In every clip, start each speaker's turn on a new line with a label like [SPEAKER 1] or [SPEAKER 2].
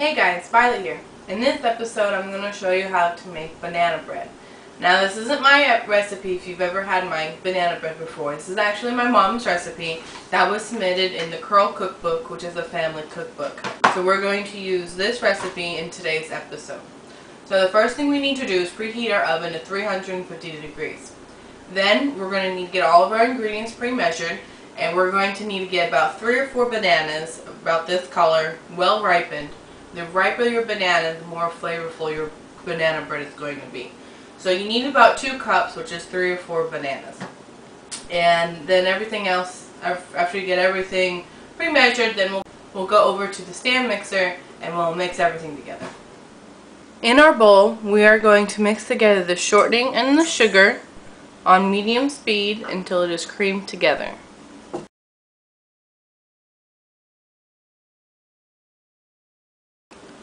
[SPEAKER 1] Hey guys, Violet here. In this episode I'm going to show you how to make banana bread. Now this isn't my recipe if you've ever had my banana bread before. This is actually my mom's recipe that was submitted in the Curl Cookbook which is a family cookbook. So we're going to use this recipe in today's episode. So the first thing we need to do is preheat our oven to 350 degrees. Then we're going to need to get all of our ingredients pre-measured and we're going to need to get about three or four bananas about this color, well ripened the riper your banana, the more flavorful your banana bread is going to be. So you need about two cups, which is three or four bananas. And then everything else, after you get everything pre-measured, then we'll, we'll go over to the stand mixer and we'll mix everything together. In our bowl, we are going to mix together the shortening and the sugar on medium speed until it is creamed together.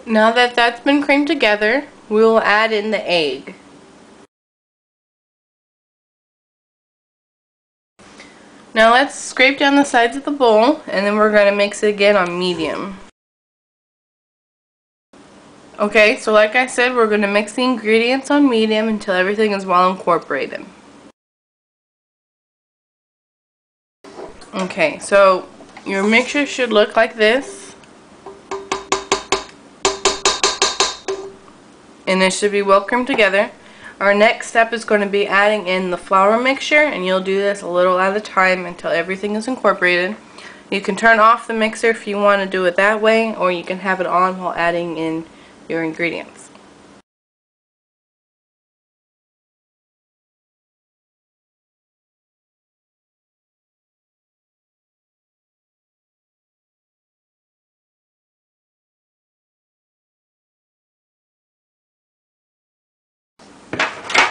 [SPEAKER 1] Now that that's been creamed together, we will add in the egg. Now let's scrape down the sides of the bowl and then we're going to mix it again on medium. Okay, so like I said, we're going to mix the ingredients on medium until everything is well incorporated. Okay, so your mixture should look like this. And they should be well creamed together. Our next step is going to be adding in the flour mixture and you'll do this a little at a time until everything is incorporated. You can turn off the mixer if you want to do it that way or you can have it on while adding in your ingredients.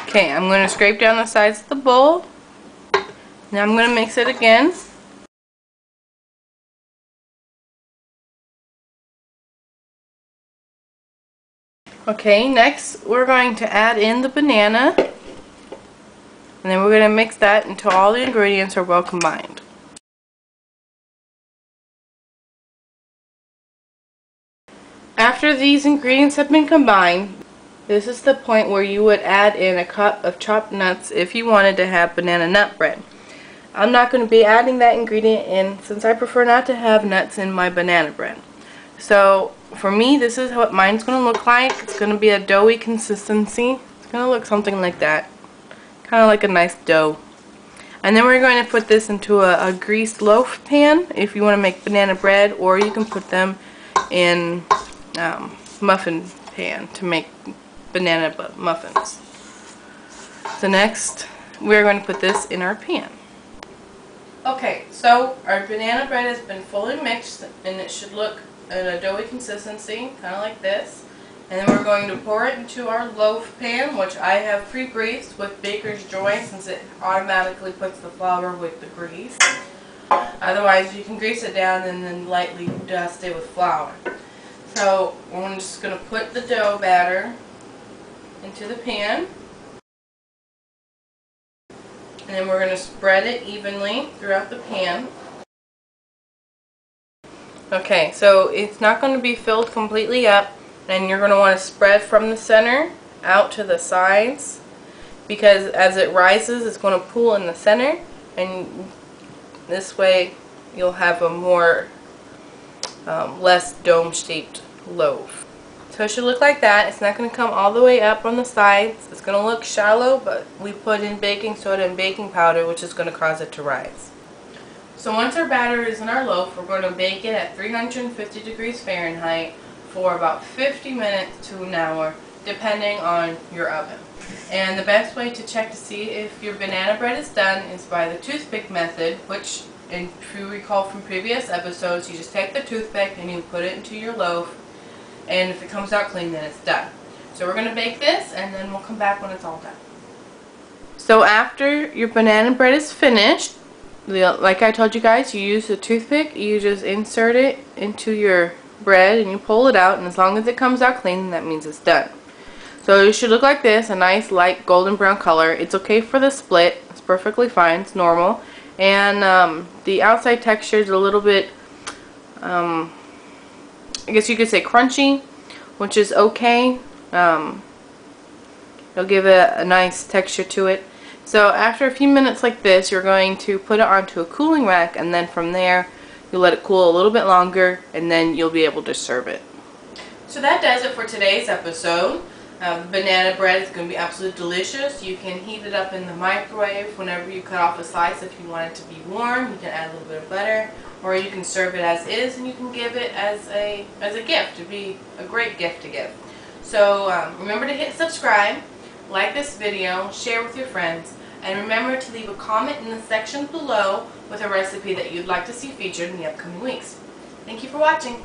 [SPEAKER 1] Okay, I'm going to scrape down the sides of the bowl. Now I'm going to mix it again. Okay, next we're going to add in the banana. And then we're going to mix that until all the ingredients are well combined. After these ingredients have been combined, this is the point where you would add in a cup of chopped nuts if you wanted to have banana nut bread. I'm not going to be adding that ingredient in since I prefer not to have nuts in my banana bread. So for me this is what mine's going to look like. It's going to be a doughy consistency. It's going to look something like that. Kind of like a nice dough. And then we're going to put this into a, a greased loaf pan if you want to make banana bread or you can put them in um, muffin pan to make banana muffins. So next, we're going to put this in our pan. Okay, so our banana bread has been fully mixed and it should look in a doughy consistency, kind of like this. And then we're going to pour it into our loaf pan, which I have pre-greased with Baker's Joy since it automatically puts the flour with the grease. Otherwise, you can grease it down and then lightly dust it with flour. So, I'm just going to put the dough batter into the pan. And then we're going to spread it evenly throughout the pan. Okay, so it's not going to be filled completely up. And you're going to want to spread from the center out to the sides. Because as it rises, it's going to pool in the center. And this way, you'll have a more, um, less dome-shaped loaf. So it should look like that. It's not going to come all the way up on the sides. It's going to look shallow, but we put in baking soda and baking powder, which is going to cause it to rise. So once our batter is in our loaf, we're going to bake it at 350 degrees Fahrenheit for about 50 minutes to an hour, depending on your oven. And the best way to check to see if your banana bread is done is by the toothpick method, which if you recall from previous episodes, you just take the toothpick and you put it into your loaf and if it comes out clean, then it's done. So we're going to bake this, and then we'll come back when it's all done. So after your banana bread is finished, like I told you guys, you use a toothpick, you just insert it into your bread and you pull it out and as long as it comes out clean that means it's done. So it should look like this, a nice light golden brown color. It's okay for the split, it's perfectly fine, it's normal. And um, the outside texture is a little bit um, I guess you could say crunchy. which is okay. Um, it'll give it a nice texture to it. So after a few minutes like this, you're going to put it onto a cooling rack and then from there, you'll let it cool a little bit longer and then you'll be able to serve it. So that does it for today's episode. The banana bread is going to be absolutely delicious. You can heat it up in the microwave whenever you cut off a slice if you want it to be warm. You can add a little bit of butter or you can serve it as is and you can give it as a, as a gift. It would be a great gift to give. So um, remember to hit subscribe, like this video, share with your friends, and remember to leave a comment in the section below with a recipe that you'd like to see featured in the upcoming weeks. Thank you for watching.